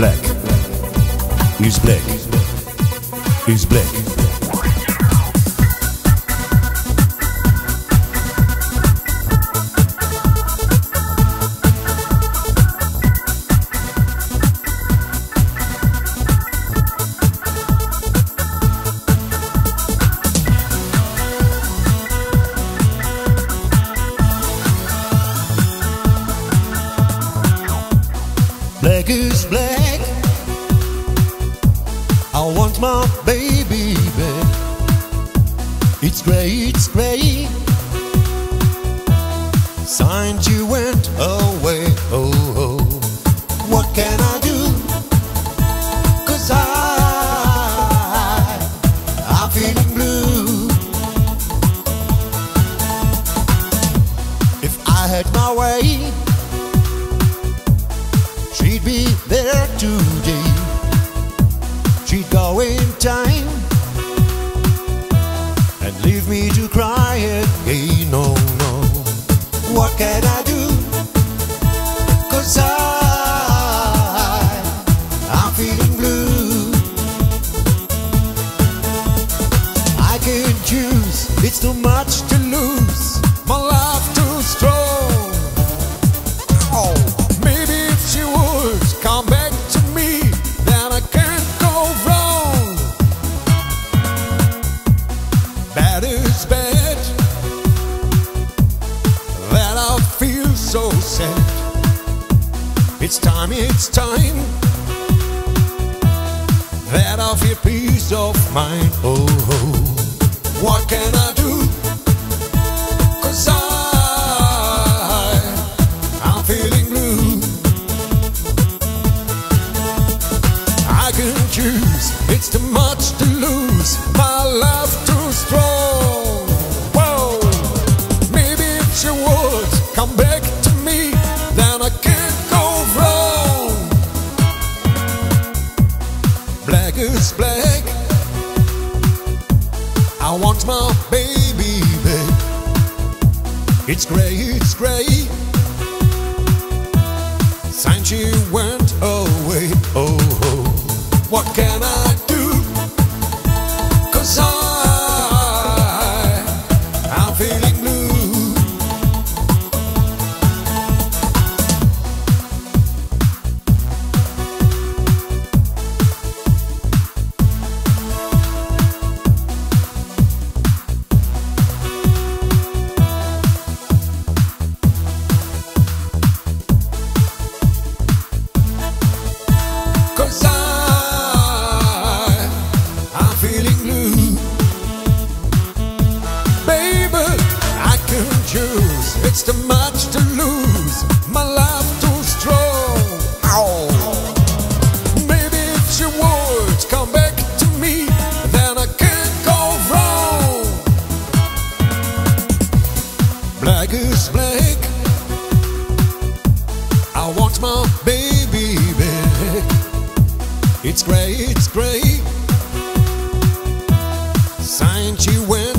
black. He's black. He's black. Black is black. My baby. It's gray, it's gray. Signed you went away. Oh, oh. What can I do? Cause I, I'm feeling blue. If I had my way, it's too much to lose. My love too strong. Oh, maybe if she would come back to me, then I can't go wrong. Bad is bad, that I feel so sad. It's time, it's time that I feel peace of mind. Oh, oh, oh. what can I do? I want my baby back. It's gray, it's gray. Since she went away, oh, oh. what can I choose. It's too much to lose. My love too strong. Ow. Maybe if she would come back to me, then I can't go wrong. Black is black. I want my baby back. It's gray, it's gray. Since she went